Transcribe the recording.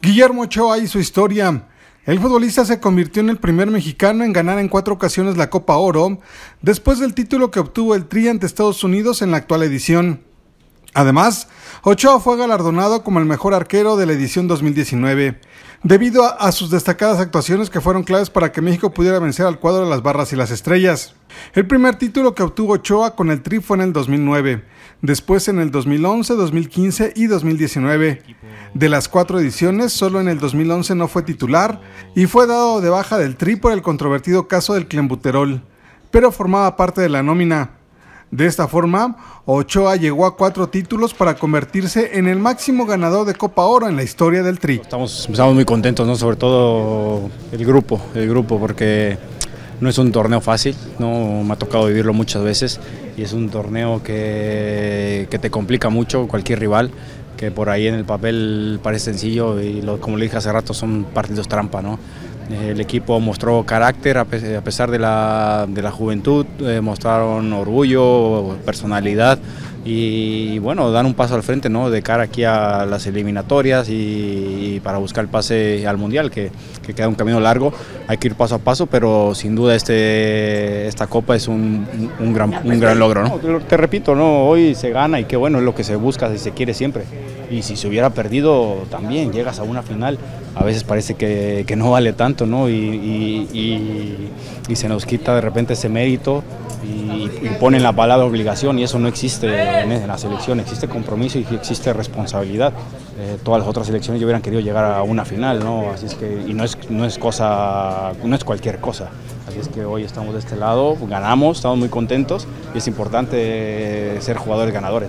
Guillermo Ochoa y su historia. El futbolista se convirtió en el primer mexicano en ganar en cuatro ocasiones la Copa Oro, después del título que obtuvo el Tri ante Estados Unidos en la actual edición. Además, Ochoa fue galardonado como el mejor arquero de la edición 2019, debido a, sus destacadas actuaciones que fueron claves para que México pudiera vencer al cuadro de las barras y las estrellas. El primer título que obtuvo Ochoa con el Tri fue en el 2009, después en el 2011, 2015 y 2019. De las cuatro ediciones, solo en el 2011 no fue titular y fue dado de baja del Tri por el controvertido caso del clenbuterol, pero formaba parte de la nómina. De esta forma, Ochoa llegó a cuatro títulos para convertirse en el máximo ganador de Copa Oro en la historia del Tri. Estamos, muy contentos, ¿no? sobre todo el grupo, el grupo, porque no es un torneo fácil, no me ha tocado vivirlo muchas veces y es un torneo que, que te complica mucho cualquier rival, que por ahí en el papel parece sencillo y lo, como le dije hace rato son partidos trampa, ¿no? El equipo mostró carácter a pesar de la, de la juventud, eh, mostraron orgullo, personalidad y bueno, dan un paso al frente ¿no? de cara aquí a las eliminatorias y, para buscar el pase al Mundial, que, que, queda un camino largo, hay que ir paso a paso, pero sin duda este, esta copa es un, un, gran, un gran logro. ¿no? Te, repito, ¿no? hoy se gana y qué bueno, es lo que se busca y se quiere siempre. Y si se hubiera perdido también, llegas a una final, a veces parece que, que no vale tanto, ¿no? Y, y, se nos quita de repente ese mérito y, y ponen la palabra obligación y eso no existe en la selección, existe compromiso y existe responsabilidad. Eh, todas las otras selecciones hubieran querido llegar a una final, ¿no? Así es que, y no es, no es cosa, no es cualquier cosa. Así es que hoy estamos de este lado, ganamos, estamos muy contentos y es importante ser jugadores ganadores.